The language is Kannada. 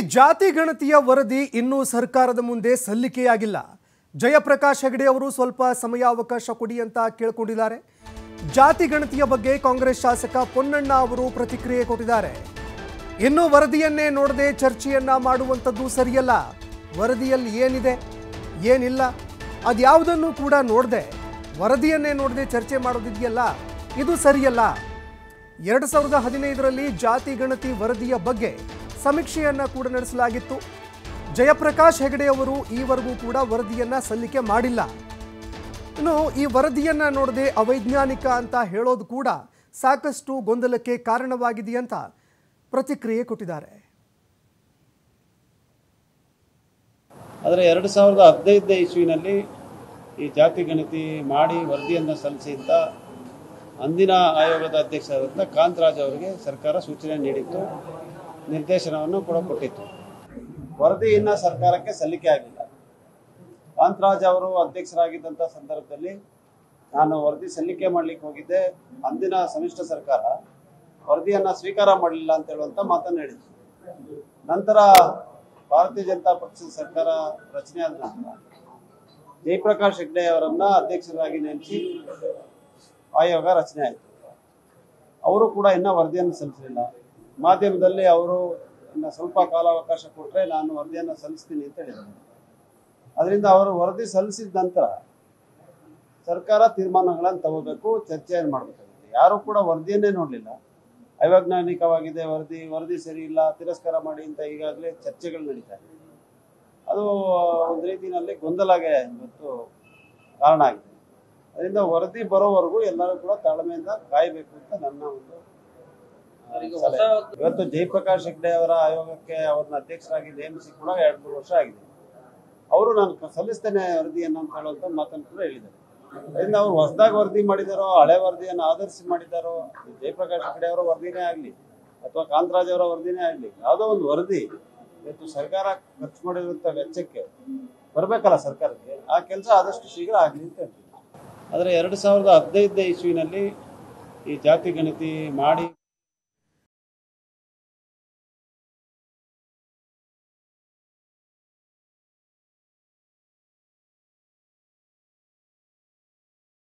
ಜಾತಿ ಗಣತಿಯ ವರದಿ ಇನ್ನೂ ಸರ್ಕಾರದ ಮುಂದೆ ಸಲ್ಲಿಕೆಯಾಗಿಲ್ಲ. ಜಯಪ್ರಕಾಶ್ ಹೆಗಡೆ ಅವರು ಸ್ವಲ್ಪ ಸಮಯಾವಕಾಶ ಕೊಡಿ ಅಂತ ಕೇಳಿಕೊಂಡಿದ್ದಾರೆ. ಜಾತಿ ಗಣತಿಯ ಬಗ್ಗೆ ಕಾಂಗ್ರೆಸ್ ಶಾಸಕ ಪೊನ್ನಣ್ಣ ಅವರು ಪ್ರತಿಕ್ರಿಯೆ ಕೊಟ್ಟಿದ್ದಾರೆ. ಇನ್ನು ವರದಿಯನ್ನೇ ನೋಡದೆ ಚರ್ಚೆಯನ್ನ ಮಾಡುವಂಥದ್ದು ಸರಿಯಲ್ಲ. ವರದಿಯಲ್ಲಿ ಏನಿದೆ? ಏನಿಲ್ಲ. ಅದ್ಯಾವುದನ್ನು ಕೂಡ ನೋಡದೆ. ವರದಿಯನ್ನೇ ನೋಡದೆ ಚರ್ಚೆ ಮಾಡೋದಿದೆಯಲ್ಲ? ಇದು ಸರಿಯಲ್ಲ. ಎರಡು ಸಾವಿರದ ಹದಿನೈದರಲ್ಲಿ ಜಾತಿ ಗಣತಿ ವರದಿಯ ಬಗ್ಗೆ ಸಮೀಕ್ಷೆಯನ್ನ ಕೂಡ ನಡೆಸಲಾಗಿತ್ತು. ಜಯಪ್ರಕಾಶ್ ಹೆಗಡೆ ಅವರು ಈವರೆಗೂ ಕೂಡ ವರದಿಯನ್ನ ಸಲ್ಲಿಕೆ ಮಾಡಿಲ್ಲ. ಇನ್ನು ಈ ವರದಿಯನ್ನ ನೋಡದೆ ಅವೈಜ್ಞಾನಿಕ ಅಂತ ಹೇಳೋದು ಕೂಡ ಸಾಕಷ್ಟು ಗೊಂದಲಕ್ಕೆ ಕಾರಣವಾಗಿದೆ ಅಂತ ಪ್ರತಿಕ್ರಿಯೆ ಕೊಟ್ಟಿದ್ದಾರೆ. ಆದರೆ ಎರಡು ಸಾವಿರದ ಹದಿನೈದನೇ ಇಸ್ವಿನಲ್ಲಿ ಈ ಜಾತಿ ಗಣತಿ ಮಾಡಿ ವರದಿಯನ್ನು ಸಲ್ಲಿಸಿ ಅಂತ ಅಂದಿನ ಆಯೋಗದ ಅಧ್ಯಕ್ಷರಾದಂಥ ಕಾಂತರಾಜ್ ಅವರಿಗೆ ಸರ್ಕಾರ ಸೂಚನೆ ನೀಡಿತ್ತು. ನಿರ್ದೇಶನವನ್ನು ಕೂಡ ಕೊಟ್ಟಿತ್ತು. ವರದಿ ಇನ್ನೂ ಸರ್ಕಾರಕ್ಕೆ ಸಲ್ಲಿಕೆ ಆಗಿಲ್ಲ. ಕಾಂತರಾಜ್ ಅವರು ಅಧ್ಯಕ್ಷರಾಗಿದ್ದಂಥ ಸಂದರ್ಭದಲ್ಲಿ ನಾನು ವರದಿ ಸಲ್ಲಿಕೆ ಮಾಡ್ಲಿಕ್ಕೆ ಹೋಗಿದ್ದೆ. ಅಂದಿನ ಸಮ್ಮಿಶ್ರ ಸರ್ಕಾರ ವರದಿಯನ್ನು ಸ್ವೀಕಾರ ಮಾಡಲಿಲ್ಲ ಅಂತ ಹೇಳುವಂತ ಮಾತನ್ನು ಹೇಳಿದ್ರು. ನಂತರ ಭಾರತೀಯ ಜನತಾ ಪಕ್ಷದ ಸರ್ಕಾರ ರಚನೆ ಆದ ನಂತರ ಜಯಪ್ರಕಾಶ್ ಹೆಗ್ಡೆ ಅವರನ್ನ ಅಧ್ಯಕ್ಷರಾಗಿ ನೇಮಿಸಿ ಆಯೋಗ ರಚನೆ ಆಯಿತು. ಅವರು ಕೂಡ ಇನ್ನೂ ವರದಿಯನ್ನು ಸಲ್ಲಿಸಲಿಲ್ಲ. ಮಾಧ್ಯಮದಲ್ಲಿ ಅವರು ಸ್ವಲ್ಪ ಕಾಲಾವಕಾಶ ಕೊಟ್ಟರೆ ನಾನು ವರದಿಯನ್ನು ಸಲ್ಲಿಸ್ತೀನಿ ಅಂತ ಹೇಳಿದರು. ಅದರಿಂದ ಅವರು ವರದಿ ಸಲ್ಲಿಸಿದ ನಂತರ ಸರ್ಕಾರ ತೀರ್ಮಾನಗಳನ್ನು ತಗೋಬೇಕು ಚರ್ಚೆಯನ್ನು ಮಾಡಬೇಕಾಗುತ್ತೆ? ಯಾರೂ ಕೂಡ ವರದಿಯನ್ನೇ ನೋಡಲಿಲ್ಲ. ಅವೈಜ್ಞಾನಿಕವಾಗಿದೆ ವರದಿ ವರದಿ ಸರಿ ಇಲ್ಲ, ತಿರಸ್ಕಾರ ಮಾಡಿ ಅಂತ ಈಗಾಗಲೇ ಚರ್ಚೆಗಳು ನಡೀತಾ ಇದೆ. ಅದು ಒಂದು ರೀತಿಯಲ್ಲಿ ಗೊಂದಲಾಗೆ ಇವತ್ತು ಕಾರಣ ಆಗಿದೆ. ಅದರಿಂದ ವರದಿ ಬರೋವರೆಗೂ ಎಲ್ಲರೂ ಕೂಡ ತಾಳ್ಮೆಯಿಂದ ಕಾಯಬೇಕು ಅಂತ ನನ್ನ ಒಂದು. ಇವತ್ತು ಜಯಪ್ರಕಾಶ್ ಹೆಗ್ಡೆ ಅವರ ಆಯೋಗಕ್ಕೆ ಅವ್ರನ್ನ ಅಧ್ಯಕ್ಷರಾಗಿ ನೇಮಿಸಿ ಕೂಡ ಎರಡು ಮೂರು ವರ್ಷ ಆಗಿದೆ. ಅವರು ನಾನು ಸಲ್ಲಿಸ್ತೇನೆ ವರದಿಯನ್ನು ಅಂತ ಹೇಳುವಂತ ಮಾತನ್ನು ಕೂಡ ಹೇಳಿದ್ದಾರೆ. ಅದರಿಂದ ಅವ್ರು ಹೊಸದಾಗಿ ವರದಿ ಮಾಡಿದಾರೋ ಹಳೆ ವರದಿಯನ್ನು ಆಧರಿಸಿ ಮಾಡಿದಾರೋ ಜಯಪ್ರಕಾಶ್ ಹೆಗ್ಡೆ ಅವರ ವರದಿನೇ ಆಗಲಿ ಅಥವಾ ಕಾಂತರಾಜ್ ಅವರ ವರದಿನೇ ಆಗಲಿ ಯಾವುದೋ ಒಂದು ವರದಿ ಇವತ್ತು ಸರ್ಕಾರ ಖರ್ಚು ಮಾಡಿರುವಂಥ ವೆಚ್ಚಕ್ಕೆ ಬರಬೇಕಲ್ಲ ಸರ್ಕಾರಕ್ಕೆ. ಆ ಕೆಲಸ ಆದಷ್ಟು ಶೀಘ್ರ ಆಗಲಿ ಅಂತ ಹೇಳ್ತೀನಿ. ಆದರೆ ಎರಡು ಸಾವಿರದ ಹದಿನೈದನೇ ಇಸ್ವಿನಲ್ಲಿ ಈ ಜಾತಿ ಗಣತಿ ಮಾಡಿ